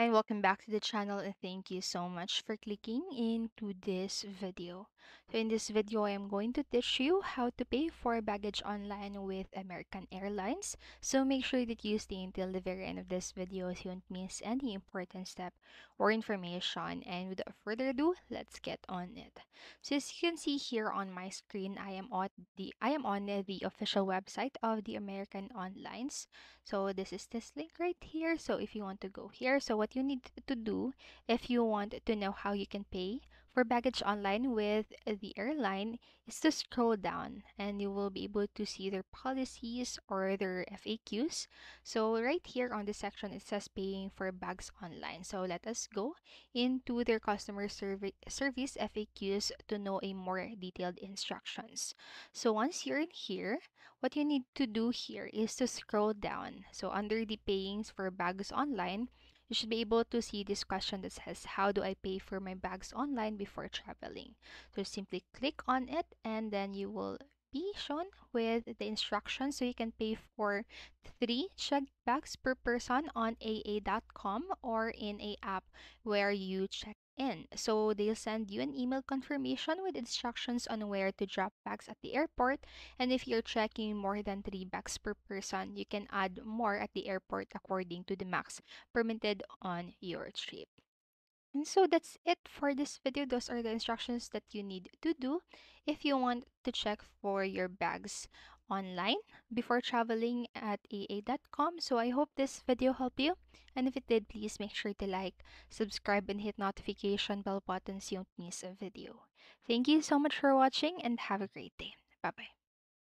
and welcome back to the channel and thank you so much for clicking into this video. So in this video, I am going to teach you how to pay for baggage online with American Airlines. So make sure that you stay until the very end of this video so you don't miss any important step or information. And without further ado, let's get on it. So as you can see here on my screen, I am on the I am on the official website of the American Airlines. So this is this link right here. So if you want to go here, so what you need to do if you want to know how you can pay for baggage online with the airline is to scroll down and you will be able to see their policies or their FAQs. So right here on this section it says paying for bags online. So let us go into their customer service service FAQs to know a more detailed instructions. So once you're in here, what you need to do here is to scroll down. So under the payings for bags online, you should be able to see this question that says, how do I pay for my bags online before traveling? So simply click on it and then you will be shown with the instructions so you can pay for three checked bags per person on aa.com or in a app where you check in. So they'll send you an email confirmation with instructions on where to drop bags at the airport. And if you're checking more than three bags per person, you can add more at the airport according to the max permitted on your trip. And so that's it for this video. Those are the instructions that you need to do if you want to check for your bags online before traveling at aa.com. So I hope this video helped you. And if it did, please make sure to like, subscribe, and hit notification bell button so you don't miss a video. Thank you so much for watching and have a great day. Bye-bye.